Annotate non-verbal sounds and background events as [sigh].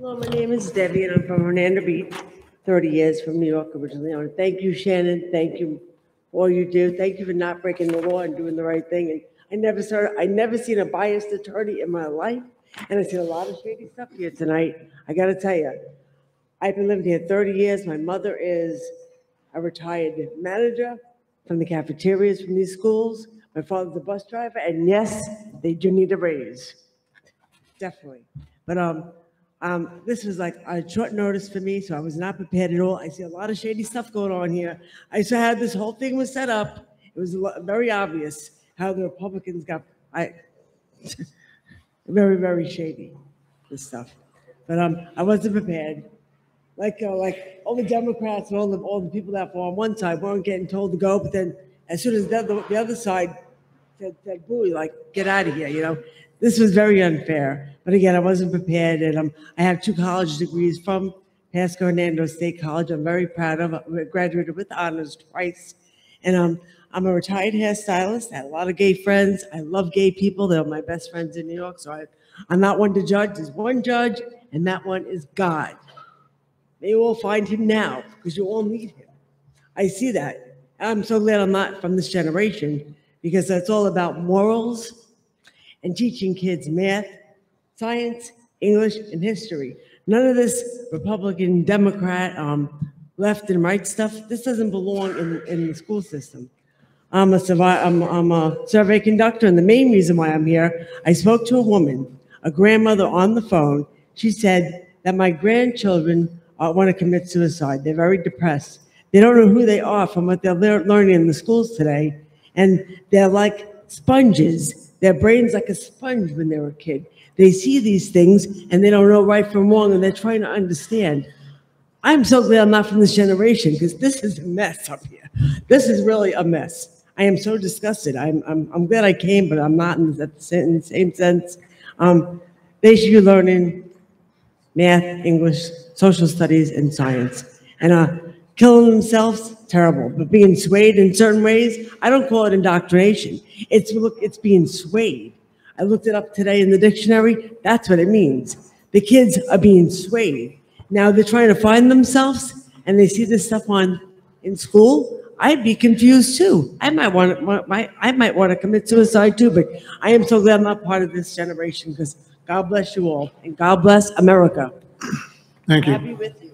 Hello, my name is Debbie, and I'm from Hernando Beach, 30 years from New York originally. Thank you, Shannon, thank you for all you do. Thank you for not breaking the law and doing the right thing. And I never started, I never seen a biased attorney in my life, and I seen a lot of shady stuff here tonight. I got to tell you, I've been living here 30 years. My mother is a retired manager from the cafeterias from these schools. My father's a bus driver, and yes, they do need a raise. Definitely. But um, um, this was like a short notice for me, so I was not prepared at all. I see a lot of shady stuff going on here. I saw how this whole thing was set up. It was very obvious how the Republicans got, I, [laughs] very, very shady, this stuff. But um, I wasn't prepared. Like, uh, like all the Democrats and all the, all the people that were on one side weren't getting told to go, but then as soon as the other, the other side said, said boo, like, get out of here, you know? This was very unfair. But again, I wasn't prepared, and um, I have two college degrees from Pasco Hernando State College. I'm very proud of. I graduated with honors twice, and um, I'm a retired hairstylist. I had a lot of gay friends. I love gay people. They're my best friends in New York. So I, I'm not one to judge. There's one judge, and that one is God. May you all find him now, because you all need him. I see that. I'm so glad I'm not from this generation, because that's all about morals and teaching kids math, science, English, and history. None of this Republican, Democrat, um, left and right stuff, this doesn't belong in, in the school system. I'm a survi- I'm, I'm a survey conductor, and the main reason why I'm here, I spoke to a woman, a grandmother on the phone. She said that my grandchildren uh, want to commit suicide. They're very depressed. They don't know who they are from what they're lear- learning in the schools today, and they're like sponges. Their brain's like a sponge when they're a kid. They see these things and they don't know right from wrong, and they're trying to understand. I'm so glad I'm not from this generation because this is a mess up here. This is really a mess. I am so disgusted. I'm, I'm, I'm glad I came, but I'm not in the, sa- same sense. Um, they should be learning math, English, social studies, and science. And uh, killing themselves, terrible. But being swayed in certain ways, I don't call it indoctrination. It's look, it's being swayed. I looked it up today in the dictionary. That's what it means. The kids are being swayed. Now they're trying to find themselves, and they see this stuff on in school. I'd be confused too. I might want to, my, I might want to commit suicide too. But I am so glad I'm not part of this generation because God bless you all, and God bless America. Thank you. Happy with you.